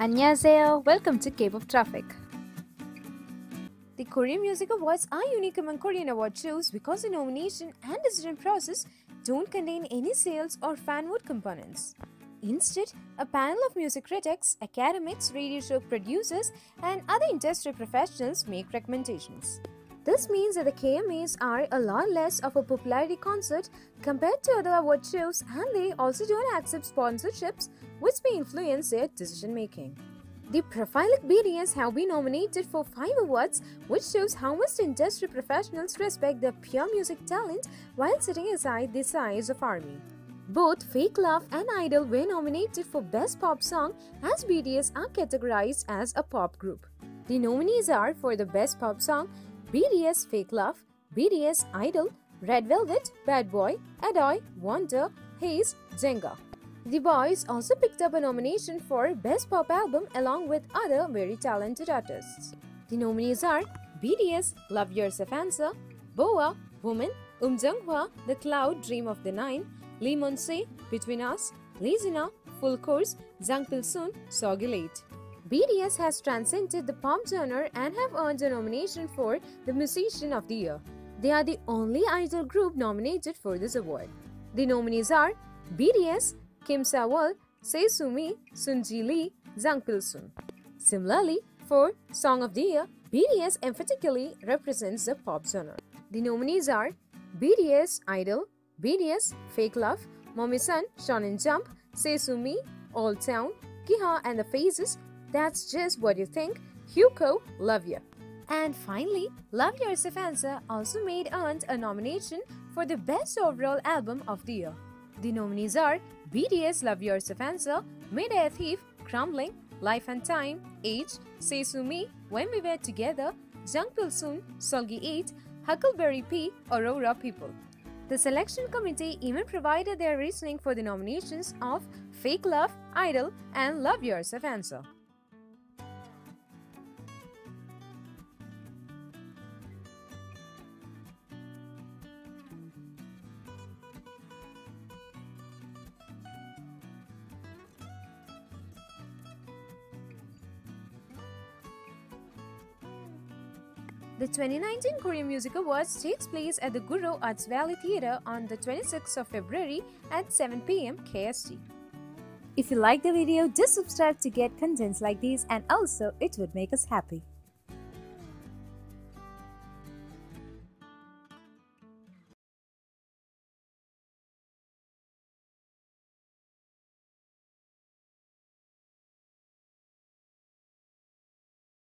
Annyeonghaseyo, welcome to of Traffic. The Korean Music Awards are unique among Korean award shows because the nomination and decision process don't contain any sales or fan vote components. Instead, a panel of music critics, academics, radio show producers, and other industry professionals make recommendations. This means that the KMAs are a lot less of a popularity concert compared to other award shows and they also don't accept sponsorships which may influence their decision making. The Profilic BTS have been nominated for 5 awards, which shows how much industry professionals respect their pure music talent while setting aside the size of army. Both Fake Love and Idol were nominated for Best Pop Song as BTS are categorized as a pop group. The nominees are for the Best Pop Song BTS Fake Love, BTS Idol, Red Velvet, Bad Boy, Adoy, Wonder, Heize, Jenga. The boys also picked up a nomination for Best Pop Album along with other very talented artists. The nominees are BTS, Love Yourself Answer, BoA Woman, Um Jung-hwa The Cloud Dream of the Nine, Lee Moon-sae Between Us, Lee Jin-ah Full Course, Jang Soggy Late. BTS has transcended the pop genre and have earned a nomination for the Musician of the Year. They are the only idol group nominated for this award. The nominees are BTS, Kim Sa-wol, Seo Soo-mi, Sunji Lee, Jang Pil-soon. Similarly, for Song of the Year, BTS emphatically represents the pop genre. The nominees are BTS Idol, BTS Fake Love, Mommy Son, Shonen Jump, Seo Soo-mi, Old Town, Kiha and the Faces, That's Just What You Think, Hyukoh, Love Ya. And finally, Love Yourself Answer also made earned a nomination for the Best Overall Album of the Year. The nominees are BTS Love Yourself Answer, Mid-Air Thief, Crumbling, Life and Time, Age, Say Me, When We Were Together, Jang Pil-soon, Solgi 8, Huckleberry P, Aurora People. The selection committee even provided their reasoning for the nominations of Fake Love, Idol, and Love Yourself Answer. The 2019 Korean Music Awards takes place at the Guro Arts Valley Theatre on the 26th of February at 7 pm KST. If you like the video, just subscribe to get contents like these and also it would make us happy.